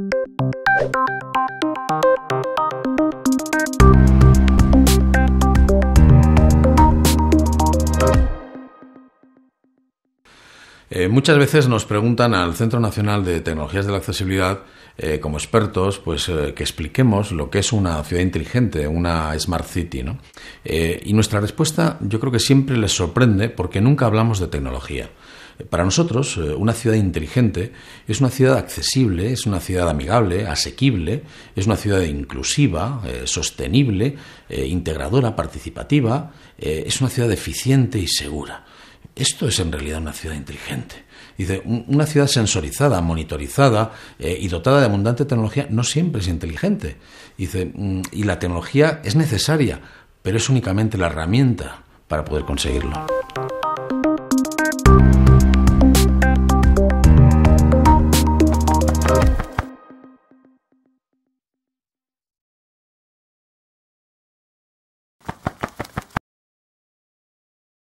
Thank you. Eh, muchas veces nos preguntan al Centro Nacional de Tecnologías de la Accesibilidad, eh, como expertos, pues eh, que expliquemos lo que es una ciudad inteligente, una smart city, ¿no? y nuestra respuesta, yo creo que siempre les sorprende porque nunca hablamos de tecnología. Para nosotros, una ciudad inteligente es una ciudad accesible, es una ciudad amigable, asequible, es una ciudad inclusiva, sostenible, integradora, participativa, es una ciudad eficiente y segura. Esto es en realidad una ciudad inteligente. Dice, una ciudad sensorizada, monitorizada eh, y dotada de abundante tecnología no siempre es inteligente. Dice, mm, y la tecnología es necesaria, pero es únicamente la herramienta para poder conseguirlo.